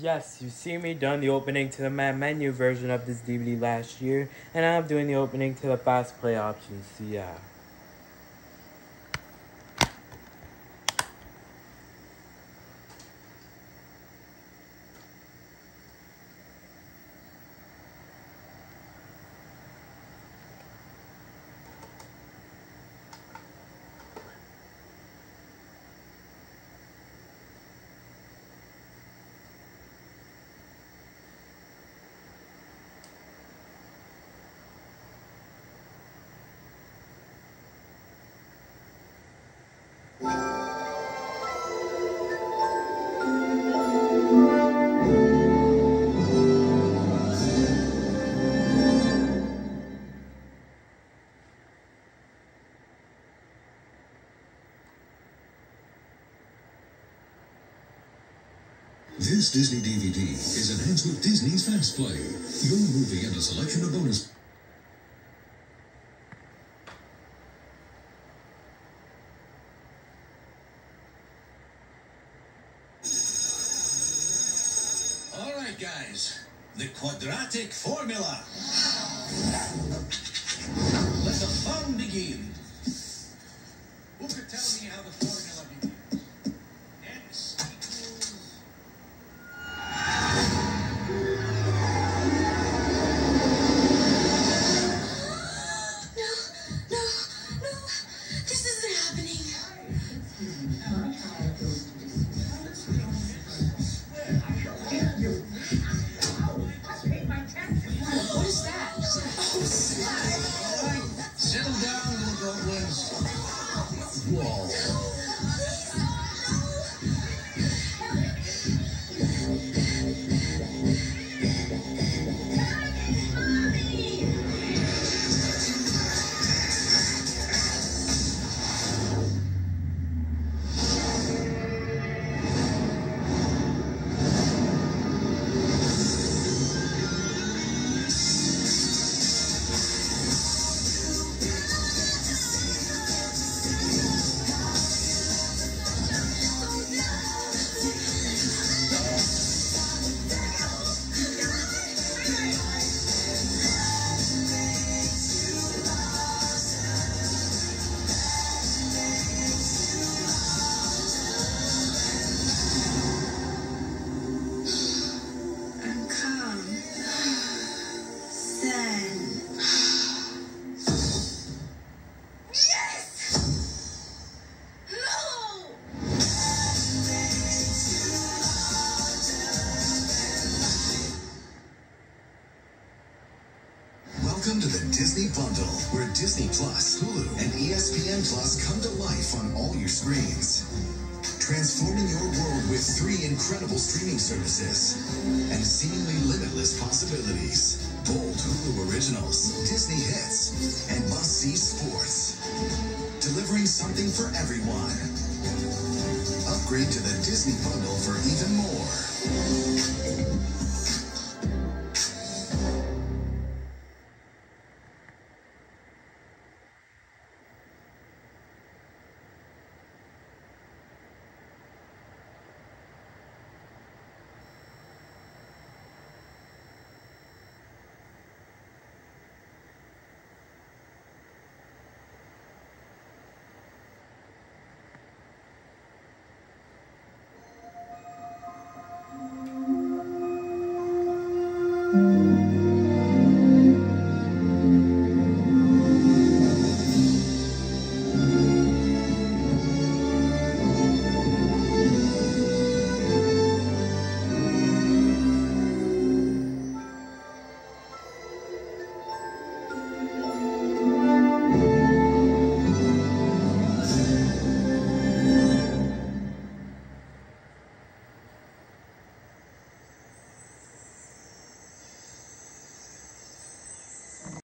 Yes, you see me done the opening to the main menu version of this DVD last year, and I'm doing the opening to the fast play options, so yeah. This Disney DVD is enhanced with Disney's FastPlay. Your movie and a selection of bonus. All right, guys. The quadratic formula. Let the fun begin. Who could tell me how the Welcome to the Disney Bundle, where Disney Plus, Hulu, and ESPN Plus come to life on all your screens. Transforming your world with three incredible streaming services and seemingly limitless possibilities. Bold Hulu originals, Disney hits, and must-see sports. Delivering something for everyone. Upgrade to the Disney Bundle for even more.